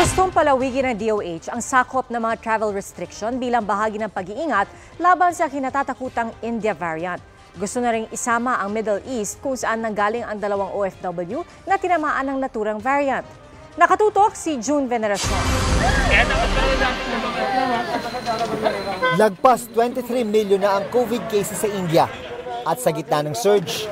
Gustong palawigin ng DOH ang sakop ng mga travel restriction bilang bahagi ng pag-iingat laban sa kinatatakutang India variant. Gusto na rin isama ang Middle East kung saan nanggaling ang dalawang OFW na tinamaan ng naturang variant. Nakatutok si June Veneracion. Lagpas 23 milyon na ang COVID cases sa India at sa gitna ng surge,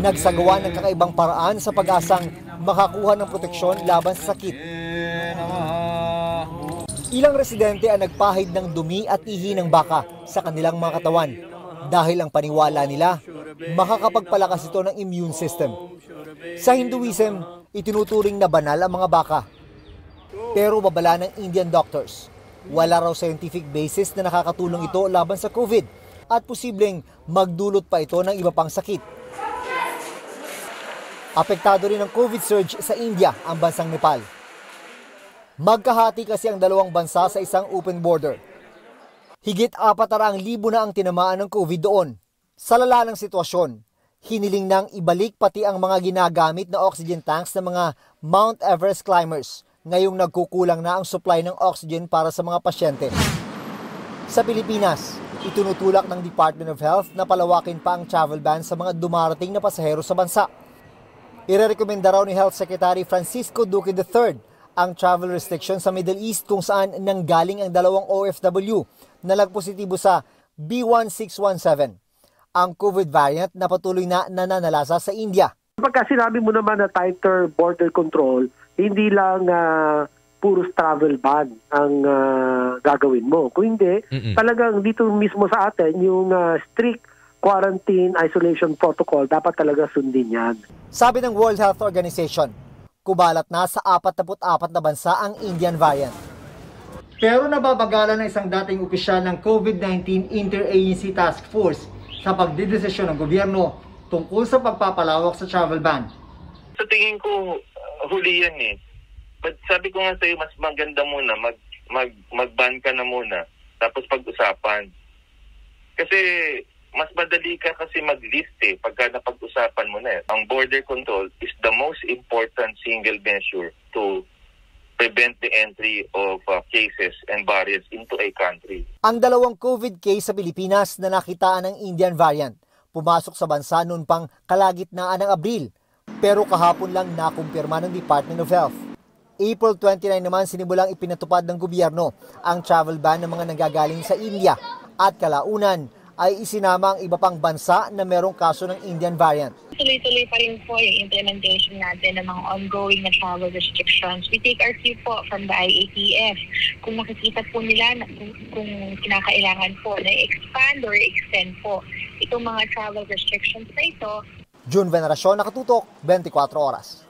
nagsagawa ng kakaibang paraan sa pag-asang makakuha ng proteksyon laban sa sakit. Ilang residente ang nagpahid ng dumi at ihi ng baka sa kanilang mga katawan dahil ang paniwala nila makakapagpalakas ito ng immune system. Sa Hinduism, itinuturing na banal ang mga baka. Pero babala ng Indian doctors, wala raw scientific basis na nakakatulong ito laban sa COVID at posibleng magdulot pa ito ng iba pang sakit. Apektado rin ng COVID surge sa India ang bansang Nepal. Magkahati kasi ang dalawang bansa sa isang open border. Higit apataraang libo na ang tinamaan ng COVID doon. Sa lala ng sitwasyon, hiniling nang ibalik pati ang mga ginagamit na oxygen tanks ng mga Mount Everest climbers ngayong nagkukulang na ang supply ng oxygen para sa mga pasyente. Sa Pilipinas, itinutulak ng Department of Health na palawakin pa ang travel ban sa mga dumarating na pasahero sa bansa. Irerekomenda raw ni Health Secretary Francisco Duque III ang travel restriction sa Middle East kung saan nanggaling ang dalawang OFW na nagpositibo sa B1617, ang COVID variant na patuloy na nananalasa sa India. Pagka sinabi mo naman na tighter border control, hindi lang uh, puros travel ban ang uh, gagawin mo. Kung hindi, Mm-mm. talagang dito mismo sa atin, yung uh, strict quarantine isolation protocol, dapat talaga sundin yan. Sabi ng World Health Organization, kubalat na sa 44 na bansa ang Indian variant. Pero nababagalan ng isang dating opisyal ng COVID-19 Interagency Task Force sa pagdidesisyon ng gobyerno tungkol sa pagpapalawak sa travel ban. Sa tingin ko, huli yan eh. But sabi ko nga sa'yo, mas maganda muna, mag, mag, mag-ban ka na muna, tapos pag-usapan. Kasi mas madali ka kasi mag-list eh pagka napag-usapan mo na eh. Ang border control is the most important single measure to prevent the entry of uh, cases and barriers into a country. Ang dalawang COVID case sa Pilipinas na nakitaan ng Indian variant pumasok sa bansa noon pang kalagitnaan ng Abril pero kahapon lang nakumpirma ng Department of Health. April 29 naman sinimulang ipinatupad ng gobyerno ang travel ban ng mga nanggagaling sa India at kalaunan ay isinama ang iba pang bansa na merong kaso ng Indian variant. Tuloy-tuloy pa rin po yung implementation natin ng mga ongoing na travel restrictions. We take our cue po from the IATF. Kung makikita po nila na, kung, kinakailangan po na expand or extend po itong mga travel restrictions na ito. June Veneracion, nakatutok, 24 oras.